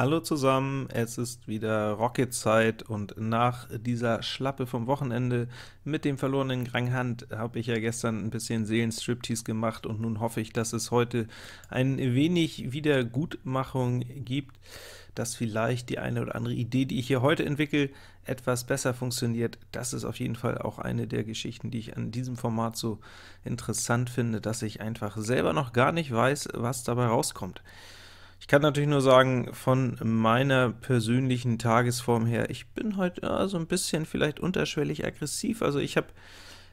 Hallo zusammen, es ist wieder Rocket-Zeit und nach dieser Schlappe vom Wochenende mit dem verlorenen Granghand habe ich ja gestern ein bisschen Seelenstriptease gemacht und nun hoffe ich, dass es heute ein wenig Wiedergutmachung gibt, dass vielleicht die eine oder andere Idee, die ich hier heute entwickle, etwas besser funktioniert. Das ist auf jeden Fall auch eine der Geschichten, die ich an diesem Format so interessant finde, dass ich einfach selber noch gar nicht weiß, was dabei rauskommt. Ich kann natürlich nur sagen, von meiner persönlichen Tagesform her, ich bin heute ja, so ein bisschen vielleicht unterschwellig aggressiv, also ich habe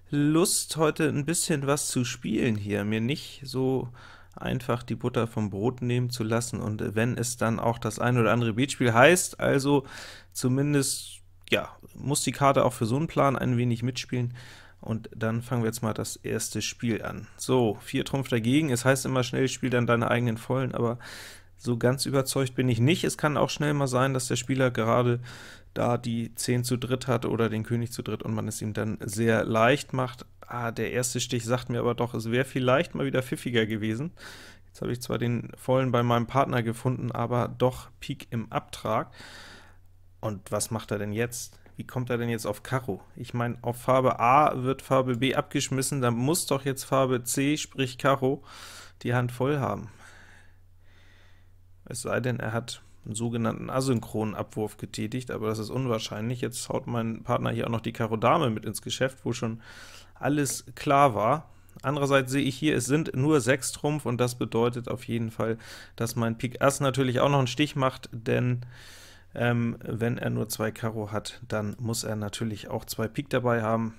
Lust, heute ein bisschen was zu spielen hier, mir nicht so einfach die Butter vom Brot nehmen zu lassen, und wenn es dann auch das ein oder andere Beatspiel heißt, also zumindest, ja, muss die Karte auch für so einen Plan ein wenig mitspielen, und dann fangen wir jetzt mal das erste Spiel an. So, 4 Trumpf dagegen, es heißt immer schnell, spiel dann deine eigenen Vollen, aber so ganz überzeugt bin ich nicht. Es kann auch schnell mal sein, dass der Spieler gerade da die 10 zu dritt hat oder den König zu dritt und man es ihm dann sehr leicht macht. Ah, der erste Stich sagt mir aber doch, es wäre vielleicht mal wieder pfiffiger gewesen. Jetzt habe ich zwar den vollen bei meinem Partner gefunden, aber doch Pik im Abtrag. Und was macht er denn jetzt? Wie kommt er denn jetzt auf Karo? Ich meine, auf Farbe A wird Farbe B abgeschmissen, dann muss doch jetzt Farbe C, sprich Karo, die Hand voll haben es sei denn, er hat einen sogenannten asynchronen Abwurf getätigt, aber das ist unwahrscheinlich. Jetzt haut mein Partner hier auch noch die Karo Dame mit ins Geschäft, wo schon alles klar war. Andererseits sehe ich hier, es sind nur 6 Trumpf, und das bedeutet auf jeden Fall, dass mein Pik Ass natürlich auch noch einen Stich macht, denn ähm, wenn er nur 2 Karo hat, dann muss er natürlich auch 2 Pik dabei haben.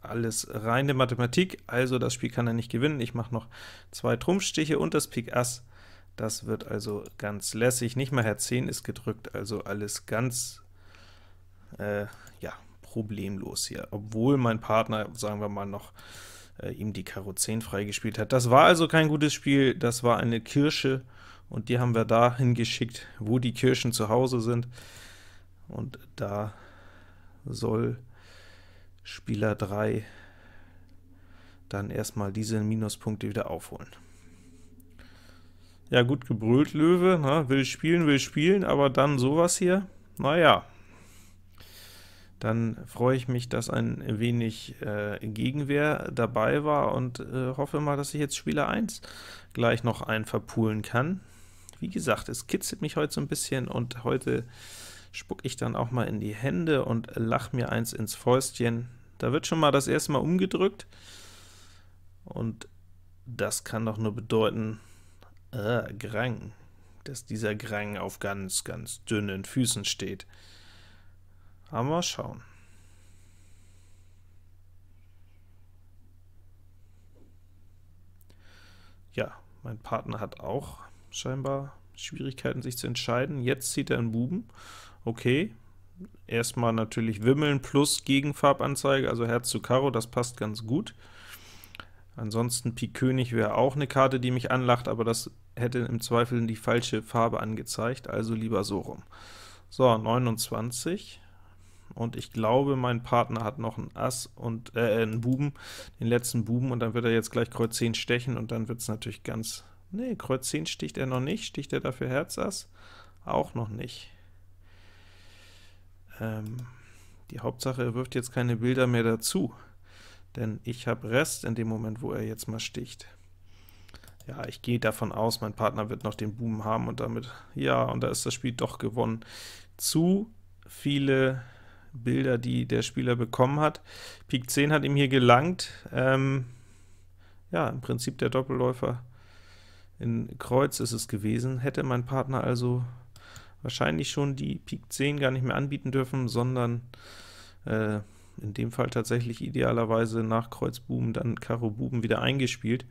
Alles reine Mathematik, also das Spiel kann er nicht gewinnen. Ich mache noch zwei Trumpfstiche und das Pik Ass das wird also ganz lässig, nicht mal Herz 10 ist gedrückt, also alles ganz äh, ja, problemlos hier, obwohl mein Partner, sagen wir mal, noch äh, ihm die Karo 10 freigespielt hat. Das war also kein gutes Spiel, das war eine Kirsche, und die haben wir dahin geschickt, wo die Kirschen zu Hause sind, und da soll Spieler 3 dann erstmal diese Minuspunkte wieder aufholen. Ja, gut gebrüllt, Löwe, ne? will spielen, will spielen, aber dann sowas hier, naja. Dann freue ich mich, dass ein wenig äh, Gegenwehr dabei war und äh, hoffe mal, dass ich jetzt Spieler 1 gleich noch einen verpulen kann. Wie gesagt, es kitzelt mich heute so ein bisschen, und heute spucke ich dann auch mal in die Hände und lach mir eins ins Fäustchen. Da wird schon mal das erste Mal umgedrückt, und das kann doch nur bedeuten, äh, Grang, dass dieser Grang auf ganz, ganz dünnen Füßen steht. Aber mal schauen. Ja, mein Partner hat auch scheinbar Schwierigkeiten, sich zu entscheiden. Jetzt zieht er einen Buben. Okay, erstmal natürlich Wimmeln plus Gegenfarbanzeige, also Herz zu Karo, das passt ganz gut. Ansonsten Pik König wäre auch eine Karte, die mich anlacht, aber das hätte im Zweifel die falsche Farbe angezeigt, also lieber so rum. So, 29, und ich glaube, mein Partner hat noch ein Ass und äh, einen Buben, den letzten Buben, und dann wird er jetzt gleich Kreuz 10 stechen, und dann wird es natürlich ganz... Nee, Kreuz 10 sticht er noch nicht, sticht er dafür Herz Ass? Auch noch nicht. Ähm, die Hauptsache, er wirft jetzt keine Bilder mehr dazu denn ich habe Rest in dem Moment, wo er jetzt mal sticht. Ja, ich gehe davon aus, mein Partner wird noch den Buben haben und damit, ja, und da ist das Spiel doch gewonnen. Zu viele Bilder, die der Spieler bekommen hat. Pik 10 hat ihm hier gelangt. Ähm, ja, im Prinzip der Doppelläufer in Kreuz ist es gewesen. Hätte mein Partner also wahrscheinlich schon die Pik 10 gar nicht mehr anbieten dürfen, sondern äh, in dem Fall tatsächlich idealerweise nach Kreuz Buben, dann Karo Buben wieder eingespielt.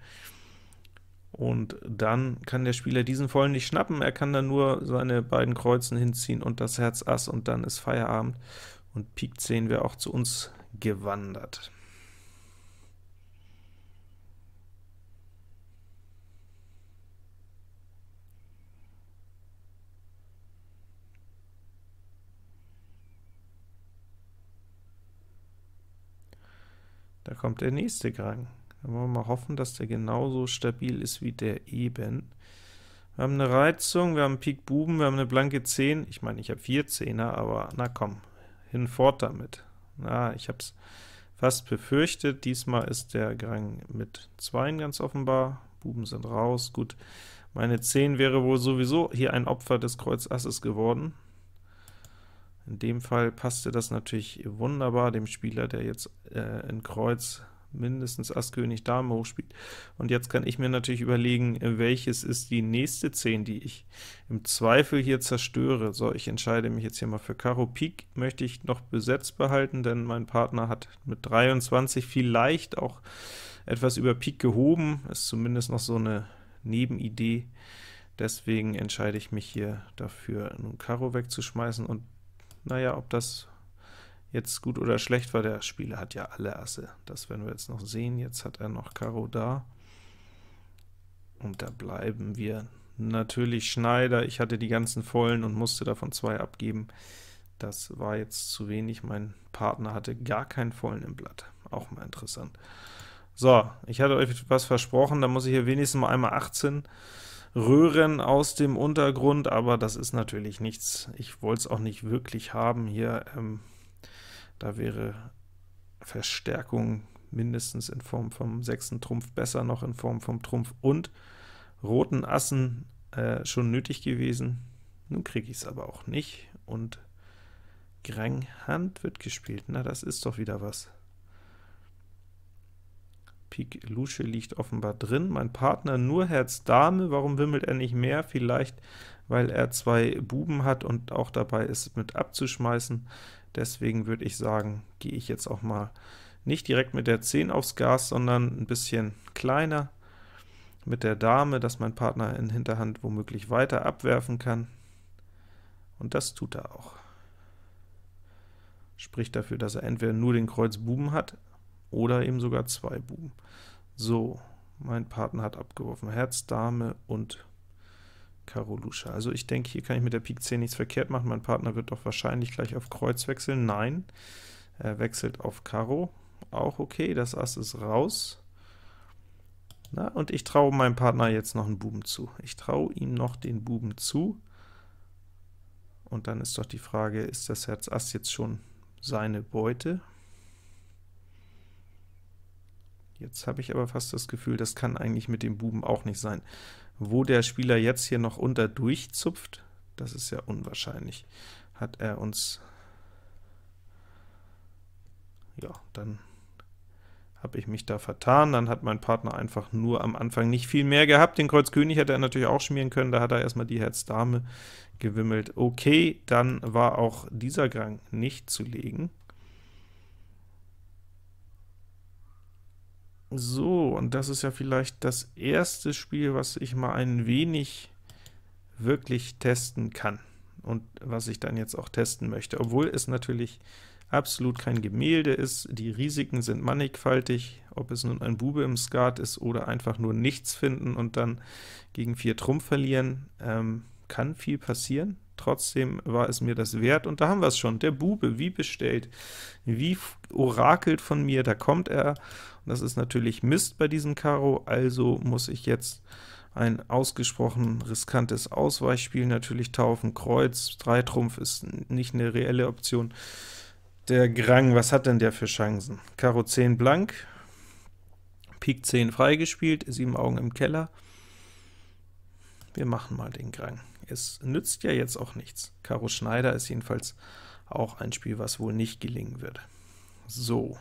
Und dann kann der Spieler diesen vollen nicht schnappen, er kann dann nur seine beiden Kreuzen hinziehen und das Herz Ass, und dann ist Feierabend, und Pik 10 wäre auch zu uns gewandert. Da kommt der nächste Grang. Dann wollen wir mal hoffen, dass der genauso stabil ist wie der eben. Wir haben eine Reizung, wir haben Pik Buben, wir haben eine blanke 10. Ich meine, ich habe vier Zehner, aber na komm, hinfort damit. Na, ich habe es fast befürchtet. Diesmal ist der Grang mit 2 ganz offenbar. Buben sind raus. Gut, meine 10 wäre wohl sowieso hier ein Opfer des Kreuz Asses geworden. In dem Fall passte das natürlich wunderbar dem Spieler, der jetzt äh, in Kreuz mindestens Ass König Dame hochspielt. Und jetzt kann ich mir natürlich überlegen, welches ist die nächste 10, die ich im Zweifel hier zerstöre. So, ich entscheide mich jetzt hier mal für Karo Pik, möchte ich noch besetzt behalten, denn mein Partner hat mit 23 vielleicht auch etwas über Pik gehoben, ist zumindest noch so eine Nebenidee. Deswegen entscheide ich mich hier dafür, nun Karo wegzuschmeißen, und naja, ob das jetzt gut oder schlecht war, der Spieler hat ja alle Asse. Das werden wir jetzt noch sehen. Jetzt hat er noch Karo da. Und da bleiben wir natürlich Schneider. Ich hatte die ganzen vollen und musste davon zwei abgeben. Das war jetzt zu wenig. Mein Partner hatte gar keinen vollen im Blatt. Auch mal interessant. So, ich hatte euch was versprochen, da muss ich hier wenigstens mal einmal 18 röhren aus dem Untergrund, aber das ist natürlich nichts. Ich wollte es auch nicht wirklich haben hier. Ähm, da wäre Verstärkung mindestens in Form vom sechsten Trumpf, besser noch in Form vom Trumpf und roten Assen äh, schon nötig gewesen. Nun kriege ich es aber auch nicht, und Grang Hand wird gespielt. Na, das ist doch wieder was. Pik Lusche liegt offenbar drin. Mein Partner nur Herz Dame. Warum wimmelt er nicht mehr? Vielleicht, weil er zwei Buben hat und auch dabei ist, mit abzuschmeißen. Deswegen würde ich sagen, gehe ich jetzt auch mal nicht direkt mit der 10 aufs Gas, sondern ein bisschen kleiner mit der Dame, dass mein Partner in Hinterhand womöglich weiter abwerfen kann. Und das tut er auch. Spricht dafür, dass er entweder nur den Kreuz Buben hat, oder eben sogar zwei Buben. So, mein Partner hat abgeworfen Herz, Dame und Karo Lusche. Also ich denke, hier kann ich mit der Pik 10 nichts verkehrt machen. Mein Partner wird doch wahrscheinlich gleich auf Kreuz wechseln. Nein, er wechselt auf Karo. Auch okay, das Ass ist raus. Na, und ich traue meinem Partner jetzt noch einen Buben zu. Ich traue ihm noch den Buben zu. Und dann ist doch die Frage, ist das Herz Ass jetzt schon seine Beute? Jetzt habe ich aber fast das Gefühl, das kann eigentlich mit dem Buben auch nicht sein. Wo der Spieler jetzt hier noch unter durchzupft, das ist ja unwahrscheinlich, hat er uns, ja, dann habe ich mich da vertan, dann hat mein Partner einfach nur am Anfang nicht viel mehr gehabt. Den Kreuz König hätte er natürlich auch schmieren können, da hat er erstmal die Herz Dame gewimmelt. Okay, dann war auch dieser Gang nicht zu legen. So, und das ist ja vielleicht das erste Spiel, was ich mal ein wenig wirklich testen kann und was ich dann jetzt auch testen möchte, obwohl es natürlich absolut kein Gemälde ist. Die Risiken sind mannigfaltig, ob es nun ein Bube im Skat ist oder einfach nur nichts finden und dann gegen 4 Trumpf verlieren, ähm, kann viel passieren. Trotzdem war es mir das wert, und da haben wir es schon, der Bube, wie bestellt, wie orakelt von mir, da kommt er, das ist natürlich Mist bei diesem Karo, also muss ich jetzt ein ausgesprochen riskantes Ausweichspiel natürlich taufen. Kreuz, 3 Trumpf ist nicht eine reelle Option. Der Grang, was hat denn der für Chancen? Karo 10 blank, Pik 10 freigespielt, 7 Augen im Keller. Wir machen mal den Grang. Es nützt ja jetzt auch nichts. Karo Schneider ist jedenfalls auch ein Spiel, was wohl nicht gelingen wird. So,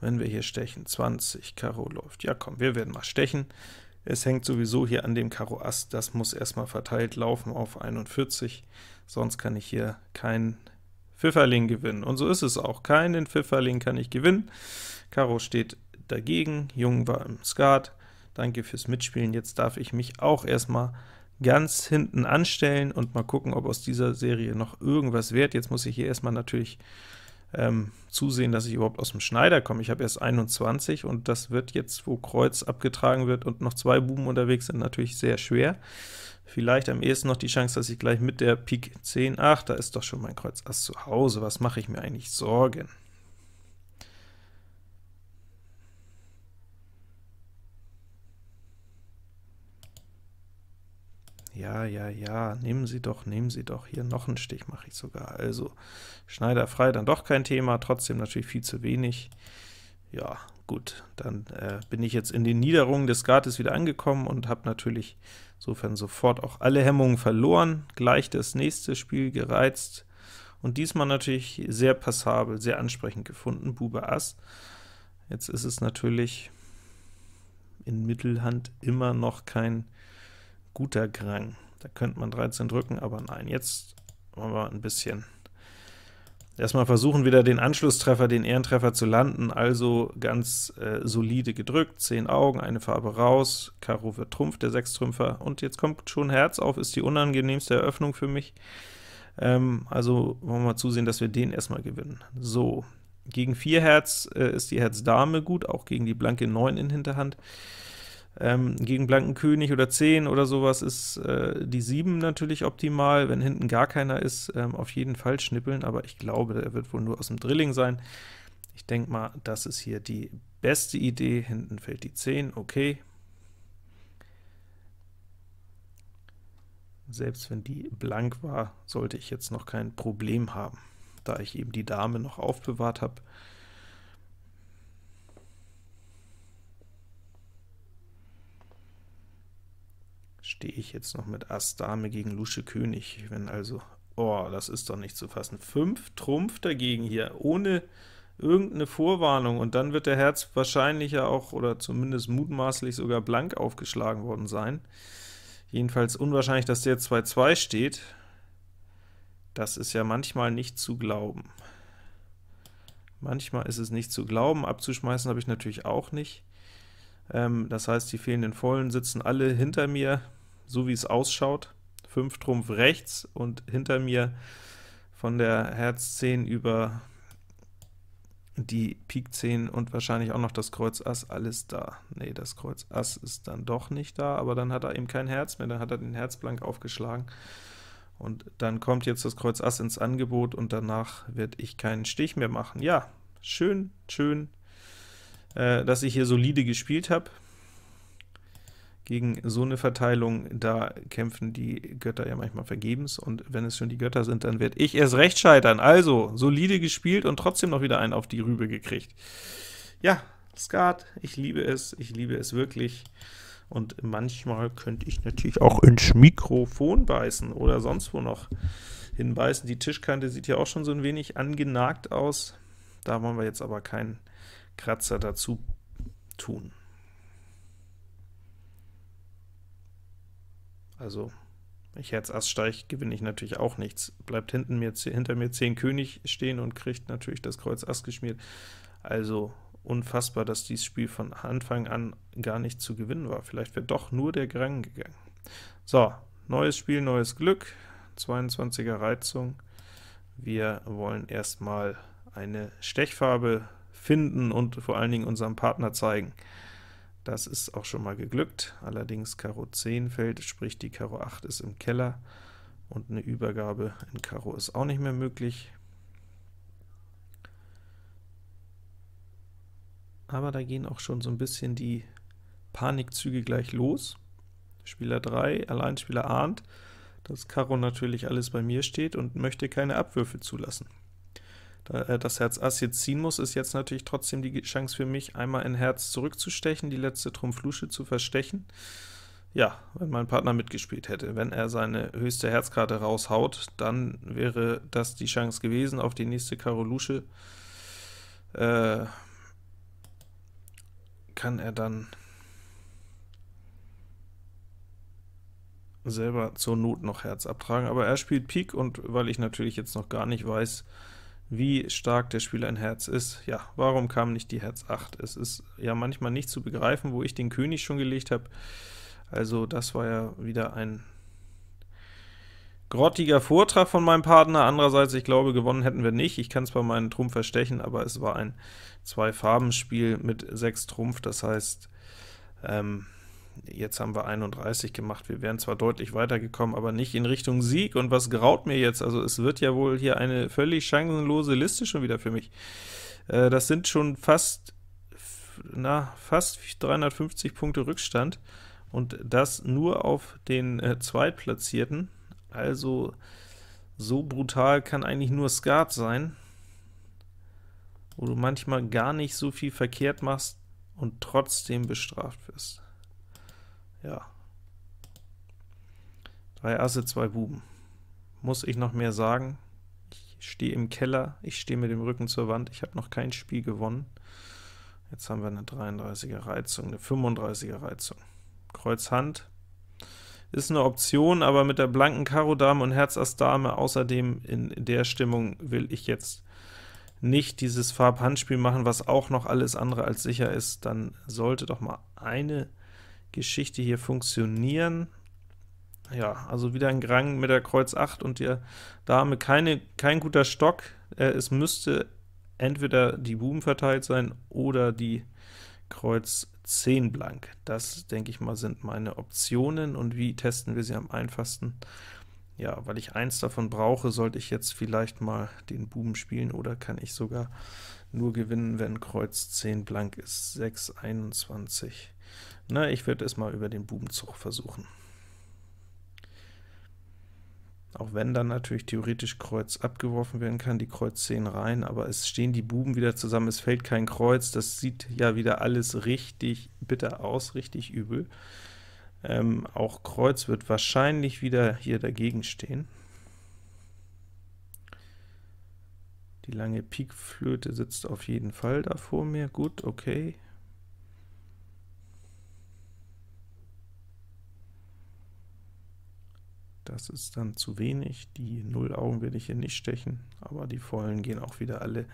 wenn wir hier stechen, 20, Karo läuft. Ja komm, wir werden mal stechen. Es hängt sowieso hier an dem Karo Ass, das muss erstmal verteilt laufen auf 41, sonst kann ich hier keinen Pfifferling gewinnen. Und so ist es auch, keinen Pfifferling kann ich gewinnen. Karo steht dagegen, Jung war im Skat. Danke fürs Mitspielen, jetzt darf ich mich auch erstmal ganz hinten anstellen und mal gucken, ob aus dieser Serie noch irgendwas wird. Jetzt muss ich hier erstmal natürlich ähm, zusehen, dass ich überhaupt aus dem Schneider komme. Ich habe erst 21, und das wird jetzt, wo Kreuz abgetragen wird und noch zwei Buben unterwegs sind, natürlich sehr schwer. Vielleicht am ehesten noch die Chance, dass ich gleich mit der Pik 10, ach, da ist doch schon mein Kreuz Ass zu Hause, was mache ich mir eigentlich Sorgen? Ja, ja, ja, nehmen Sie doch, nehmen Sie doch. Hier noch einen Stich mache ich sogar. Also Schneider frei, dann doch kein Thema, trotzdem natürlich viel zu wenig. Ja, gut, dann äh, bin ich jetzt in den Niederungen des Skates wieder angekommen und habe natürlich insofern sofort auch alle Hemmungen verloren. Gleich das nächste Spiel gereizt und diesmal natürlich sehr passabel, sehr ansprechend gefunden, Bube Ass. Jetzt ist es natürlich in Mittelhand immer noch kein guter Grang. Da könnte man 13 drücken, aber nein, jetzt wollen wir ein bisschen erstmal versuchen, wieder den Anschlusstreffer, den Ehrentreffer zu landen, also ganz äh, solide gedrückt, 10 Augen, eine Farbe raus, Karo wird Trumpf, der Sechstrümpfer, und jetzt kommt schon Herz auf, ist die unangenehmste Eröffnung für mich. Ähm, also wollen wir mal zusehen, dass wir den erstmal gewinnen. So, gegen 4 Herz äh, ist die Herz-Dame gut, auch gegen die blanke 9 in Hinterhand. Ähm, gegen blanken König oder 10 oder sowas ist äh, die 7 natürlich optimal, wenn hinten gar keiner ist, ähm, auf jeden Fall schnippeln, aber ich glaube, der wird wohl nur aus dem Drilling sein. Ich denke mal, das ist hier die beste Idee, hinten fällt die 10, okay. Selbst wenn die blank war, sollte ich jetzt noch kein Problem haben, da ich eben die Dame noch aufbewahrt habe. Stehe ich jetzt noch mit Ass Dame gegen Lusche König, wenn also, oh, das ist doch nicht zu fassen. 5 Trumpf dagegen hier, ohne irgendeine Vorwarnung, und dann wird der Herz wahrscheinlich ja auch, oder zumindest mutmaßlich sogar blank aufgeschlagen worden sein. Jedenfalls unwahrscheinlich, dass der 2-2 steht. Das ist ja manchmal nicht zu glauben. Manchmal ist es nicht zu glauben, abzuschmeißen habe ich natürlich auch nicht. Ähm, das heißt, die fehlenden Vollen sitzen alle hinter mir, so wie es ausschaut. 5 Trumpf rechts und hinter mir von der Herz 10 über die Pik 10 und wahrscheinlich auch noch das Kreuz Ass, alles da. Ne, das Kreuz Ass ist dann doch nicht da, aber dann hat er eben kein Herz mehr, dann hat er den Herzblank aufgeschlagen. Und dann kommt jetzt das Kreuz Ass ins Angebot, und danach werde ich keinen Stich mehr machen. Ja, schön, schön, äh, dass ich hier solide gespielt habe. Gegen so eine Verteilung, da kämpfen die Götter ja manchmal vergebens, und wenn es schon die Götter sind, dann werde ich erst recht scheitern. Also, solide gespielt und trotzdem noch wieder einen auf die Rübe gekriegt. Ja, Skat, ich liebe es, ich liebe es wirklich. Und manchmal könnte ich natürlich auch ins Mikrofon beißen oder sonst wo noch hinbeißen. Die Tischkante sieht ja auch schon so ein wenig angenagt aus. Da wollen wir jetzt aber keinen Kratzer dazu tun. Also, ich Herz Ass steige, gewinne ich natürlich auch nichts. Bleibt hinten mir, hinter mir 10 König stehen und kriegt natürlich das Kreuz Ass geschmiert. Also unfassbar, dass dieses Spiel von Anfang an gar nicht zu gewinnen war. Vielleicht wäre doch nur der Grang gegangen. So, neues Spiel, neues Glück, 22er Reizung. Wir wollen erstmal eine Stechfarbe finden und vor allen Dingen unserem Partner zeigen. Das ist auch schon mal geglückt, allerdings Karo 10 fällt, sprich die Karo 8 ist im Keller, und eine Übergabe in Karo ist auch nicht mehr möglich. Aber da gehen auch schon so ein bisschen die Panikzüge gleich los. Spieler 3, Alleinspieler ahnt, dass Karo natürlich alles bei mir steht und möchte keine Abwürfe zulassen. Er das Herz Ass jetzt ziehen muss, ist jetzt natürlich trotzdem die Chance für mich, einmal in Herz zurückzustechen, die letzte Trumpf Lusche zu verstechen. Ja, wenn mein Partner mitgespielt hätte. Wenn er seine höchste Herzkarte raushaut, dann wäre das die Chance gewesen auf die nächste Karo Lusche. Äh, kann er dann selber zur Not noch Herz abtragen, aber er spielt Pik, und weil ich natürlich jetzt noch gar nicht weiß, wie stark der Spieler in Herz ist. Ja, warum kam nicht die Herz 8? Es ist ja manchmal nicht zu begreifen, wo ich den König schon gelegt habe. Also das war ja wieder ein grottiger Vortrag von meinem Partner. Andererseits, ich glaube, gewonnen hätten wir nicht. Ich kann zwar meinen Trumpf verstechen, aber es war ein Zwei-Farben-Spiel mit 6 Trumpf. Das heißt, ähm, Jetzt haben wir 31 gemacht, wir wären zwar deutlich weitergekommen, aber nicht in Richtung Sieg, und was graut mir jetzt? Also es wird ja wohl hier eine völlig chancenlose Liste schon wieder für mich. Äh, das sind schon fast, na, fast 350 Punkte Rückstand, und das nur auf den äh, Zweitplatzierten, also so brutal kann eigentlich nur Skat sein, wo du manchmal gar nicht so viel verkehrt machst und trotzdem bestraft wirst. Ja. Drei Asse, zwei Buben. Muss ich noch mehr sagen? Ich stehe im Keller, ich stehe mit dem Rücken zur Wand, ich habe noch kein Spiel gewonnen. Jetzt haben wir eine 33er Reizung, eine 35er Reizung. Kreuz Hand ist eine Option, aber mit der blanken Karo Dame und Herz Ass Dame außerdem in der Stimmung will ich jetzt nicht dieses Farb-Handspiel machen, was auch noch alles andere als sicher ist, dann sollte doch mal eine Geschichte hier funktionieren. Ja, also wieder ein Grang mit der Kreuz 8 und der Dame keine, kein guter Stock. Äh, es müsste entweder die Buben verteilt sein oder die Kreuz 10 blank. Das, denke ich mal, sind meine Optionen, und wie testen wir sie am einfachsten? Ja, weil ich eins davon brauche, sollte ich jetzt vielleicht mal den Buben spielen, oder kann ich sogar nur gewinnen, wenn Kreuz 10 blank ist. 6, 21. Na, ich werde es mal über den Bubenzug versuchen. Auch wenn dann natürlich theoretisch Kreuz abgeworfen werden kann, die Kreuz 10 rein, aber es stehen die Buben wieder zusammen, es fällt kein Kreuz, das sieht ja wieder alles richtig bitter aus, richtig übel. Ähm, auch Kreuz wird wahrscheinlich wieder hier dagegen stehen. Die lange Pikflöte sitzt auf jeden Fall da vor mir, gut, okay. Das ist dann zu wenig, die Null Augen werde ich hier nicht stechen, aber die Vollen gehen auch wieder alle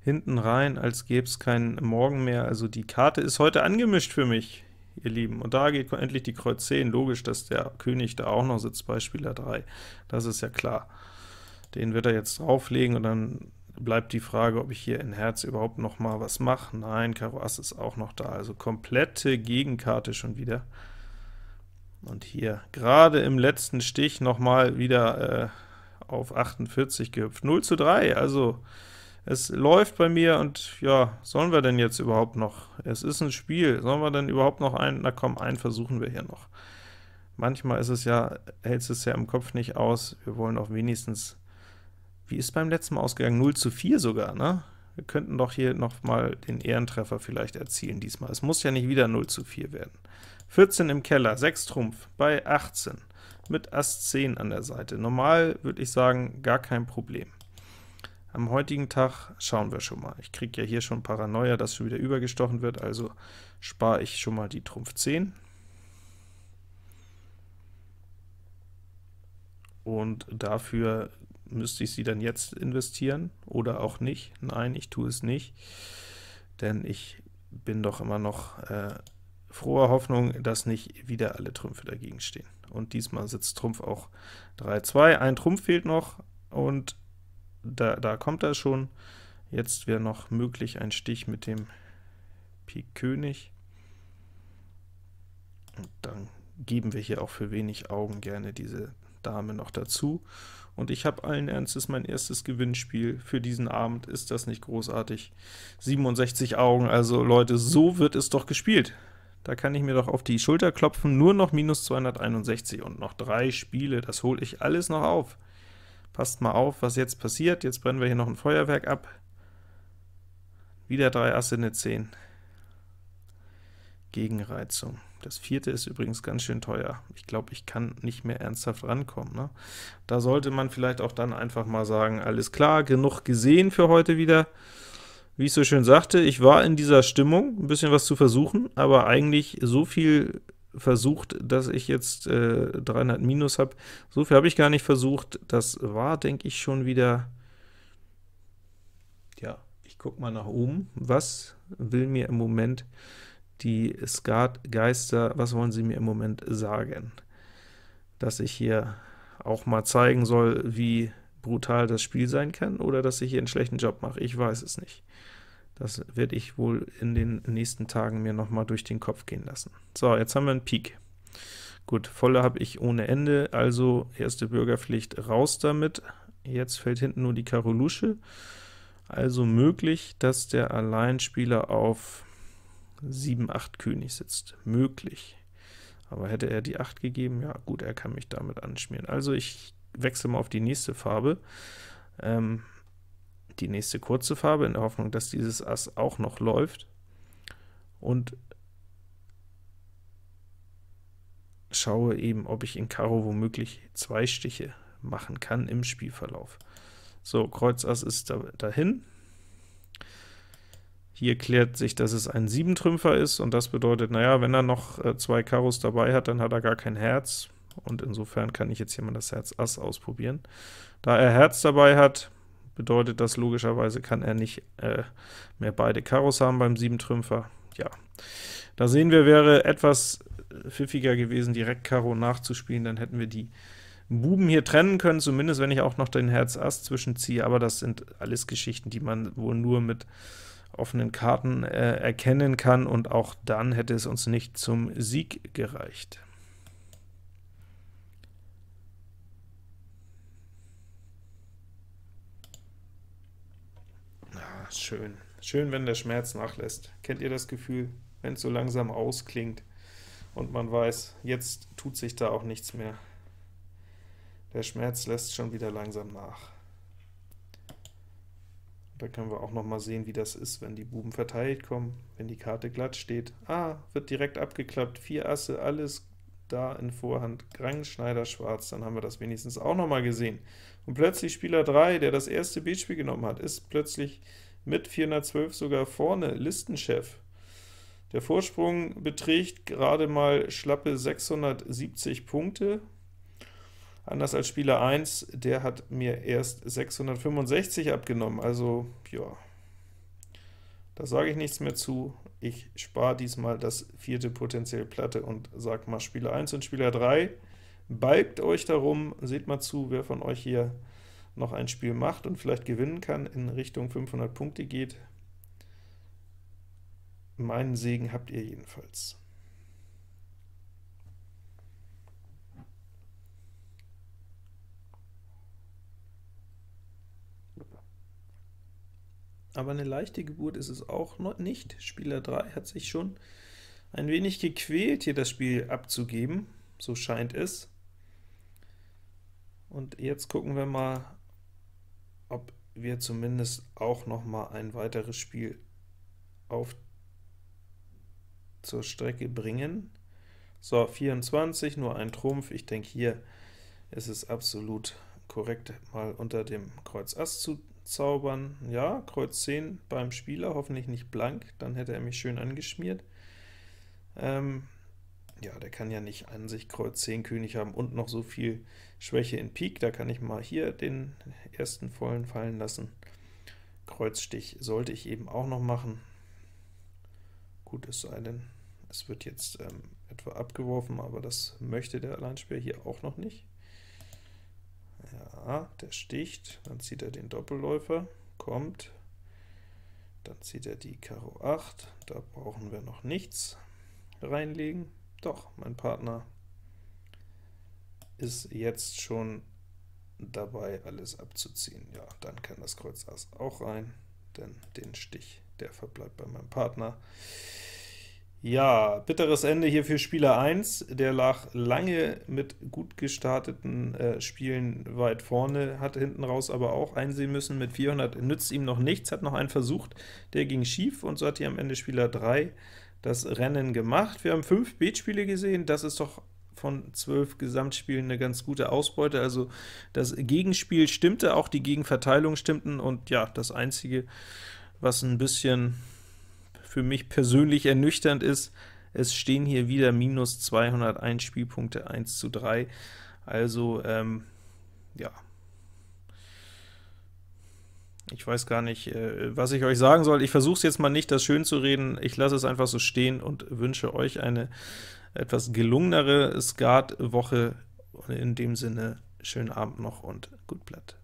hinten rein, als gäbe es keinen Morgen mehr. Also die Karte ist heute angemischt für mich, ihr Lieben. Und da geht endlich die Kreuz 10. Logisch, dass der König da auch noch sitzt bei Spieler 3. Das ist ja klar. Den wird er jetzt drauflegen, und dann bleibt die Frage, ob ich hier in Herz überhaupt noch mal was mache. Nein, Karo Ass ist auch noch da, also komplette Gegenkarte schon wieder. Und hier gerade im letzten Stich noch mal wieder äh, auf 48 gehüpft. 0 zu 3, also es läuft bei mir, und ja, sollen wir denn jetzt überhaupt noch? Es ist ein Spiel, sollen wir denn überhaupt noch einen? Na komm, einen versuchen wir hier noch. Manchmal ist es ja, hält es ja im Kopf nicht aus, wir wollen auch wenigstens, wie ist beim letzten Mal ausgegangen? 0 zu 4 sogar, ne? Wir könnten doch hier noch mal den Ehrentreffer vielleicht erzielen diesmal. Es muss ja nicht wieder 0 zu 4 werden. 14 im Keller, 6 Trumpf bei 18, mit Ass 10 an der Seite. Normal würde ich sagen, gar kein Problem. Am heutigen Tag schauen wir schon mal. Ich kriege ja hier schon Paranoia, dass schon wieder übergestochen wird, also spare ich schon mal die Trumpf 10. Und dafür müsste ich sie dann jetzt investieren, oder auch nicht. Nein, ich tue es nicht, denn ich bin doch immer noch äh, froher Hoffnung, dass nicht wieder alle Trümpfe dagegen stehen. Und diesmal sitzt Trumpf auch 3-2. Ein Trumpf fehlt noch, und da, da kommt er schon. Jetzt wäre noch möglich ein Stich mit dem Pik König. Und dann geben wir hier auch für wenig Augen gerne diese Dame noch dazu. Und ich habe allen Ernstes mein erstes Gewinnspiel für diesen Abend. Ist das nicht großartig? 67 Augen, also Leute, so wird es doch gespielt. Da kann ich mir doch auf die Schulter klopfen, nur noch minus 261 und noch drei Spiele, das hole ich alles noch auf. Passt mal auf, was jetzt passiert. Jetzt brennen wir hier noch ein Feuerwerk ab. Wieder drei Asse, eine 10. Gegenreizung. Das vierte ist übrigens ganz schön teuer. Ich glaube, ich kann nicht mehr ernsthaft rankommen. Ne? Da sollte man vielleicht auch dann einfach mal sagen, alles klar, genug gesehen für heute wieder. Wie ich so schön sagte, ich war in dieser Stimmung, ein bisschen was zu versuchen, aber eigentlich so viel versucht, dass ich jetzt äh, 300 Minus habe. So viel habe ich gar nicht versucht. Das war, denke ich, schon wieder, ja, ich gucke mal nach oben. Was will mir im Moment die Skatgeister, was wollen sie mir im Moment sagen? Dass ich hier auch mal zeigen soll, wie brutal das Spiel sein kann, oder dass ich hier einen schlechten Job mache? Ich weiß es nicht. Das werde ich wohl in den nächsten Tagen mir noch mal durch den Kopf gehen lassen. So, jetzt haben wir einen Pik. Gut, volle habe ich ohne Ende, also erste Bürgerpflicht raus damit. Jetzt fällt hinten nur die Karo Lusche, also möglich, dass der Alleinspieler auf 7, 8 König sitzt. Möglich. Aber hätte er die 8 gegeben, ja gut, er kann mich damit anschmieren. Also ich wechsle mal auf die nächste Farbe, ähm, die nächste kurze Farbe, in der Hoffnung, dass dieses Ass auch noch läuft, und schaue eben, ob ich in Karo womöglich zwei Stiche machen kann im Spielverlauf. So, Kreuz Ass ist da, dahin. Hier klärt sich, dass es ein Siebentrümpfer ist, und das bedeutet, naja, wenn er noch äh, zwei Karos dabei hat, dann hat er gar kein Herz, und insofern kann ich jetzt hier mal das Herz Ass ausprobieren. Da er Herz dabei hat, bedeutet das logischerweise, kann er nicht äh, mehr beide Karos haben beim Siebentrümpfer. Ja, da sehen wir, wäre etwas pfiffiger gewesen, direkt Karo nachzuspielen, dann hätten wir die Buben hier trennen können, zumindest wenn ich auch noch den Herz Ass zwischenziehe, aber das sind alles Geschichten, die man wohl nur mit offenen Karten äh, erkennen kann, und auch dann hätte es uns nicht zum Sieg gereicht. Schön. Schön, wenn der Schmerz nachlässt. Kennt ihr das Gefühl, wenn es so langsam ausklingt und man weiß, jetzt tut sich da auch nichts mehr? Der Schmerz lässt schon wieder langsam nach. Da können wir auch noch mal sehen, wie das ist, wenn die Buben verteilt kommen, wenn die Karte glatt steht. Ah, wird direkt abgeklappt, vier Asse, alles da in Vorhand, Grang, Schneider, Schwarz, dann haben wir das wenigstens auch noch mal gesehen. Und plötzlich Spieler 3, der das erste B-Spiel genommen hat, ist plötzlich mit 412 sogar vorne Listenchef. Der Vorsprung beträgt gerade mal schlappe 670 Punkte, Anders als Spieler 1, der hat mir erst 665 abgenommen, also ja, da sage ich nichts mehr zu. Ich spare diesmal das vierte potenziell Platte und sage mal Spieler 1 und Spieler 3. Balgt euch darum, seht mal zu, wer von euch hier noch ein Spiel macht und vielleicht gewinnen kann, in Richtung 500 Punkte geht. Meinen Segen habt ihr jedenfalls. aber eine leichte Geburt ist es auch noch nicht. Spieler 3 hat sich schon ein wenig gequält, hier das Spiel abzugeben, so scheint es. Und jetzt gucken wir mal, wir zumindest auch noch mal ein weiteres Spiel auf zur Strecke bringen. So, 24, nur ein Trumpf. Ich denke, hier ist es absolut korrekt, mal unter dem Kreuz Ass zu zaubern. Ja, Kreuz 10 beim Spieler, hoffentlich nicht blank, dann hätte er mich schön angeschmiert. Ähm, ja, der kann ja nicht an sich Kreuz 10 König haben und noch so viel Schwäche in Pik, da kann ich mal hier den ersten vollen fallen lassen. Kreuzstich sollte ich eben auch noch machen. Gut, es sei denn, es wird jetzt ähm, etwa abgeworfen, aber das möchte der Alleinspieler hier auch noch nicht. Ja, der sticht, dann zieht er den Doppelläufer, kommt, dann zieht er die Karo 8, da brauchen wir noch nichts reinlegen. Doch, mein Partner ist jetzt schon dabei, alles abzuziehen. Ja, dann kann das Kreuz Ass auch rein, denn den Stich, der verbleibt bei meinem Partner. Ja, bitteres Ende hier für Spieler 1, der lag lange mit gut gestarteten äh, Spielen weit vorne, hat hinten raus aber auch einsehen müssen, mit 400 nützt ihm noch nichts, hat noch einen versucht, der ging schief, und so hat hier am Ende Spieler 3 das Rennen gemacht. Wir haben 5 Beatspiele gesehen, das ist doch von 12 Gesamtspielen eine ganz gute Ausbeute, also das Gegenspiel stimmte, auch die Gegenverteilung stimmten, und ja, das Einzige, was ein bisschen für mich persönlich ernüchternd ist, es stehen hier wieder minus 201 Spielpunkte, 1 zu 3, also ähm, ja, ich weiß gar nicht, äh, was ich euch sagen soll. Ich versuche es jetzt mal nicht, das schön zu reden. Ich lasse es einfach so stehen und wünsche euch eine etwas gelungenere Skatwoche. In dem Sinne, schönen Abend noch und gut Blatt.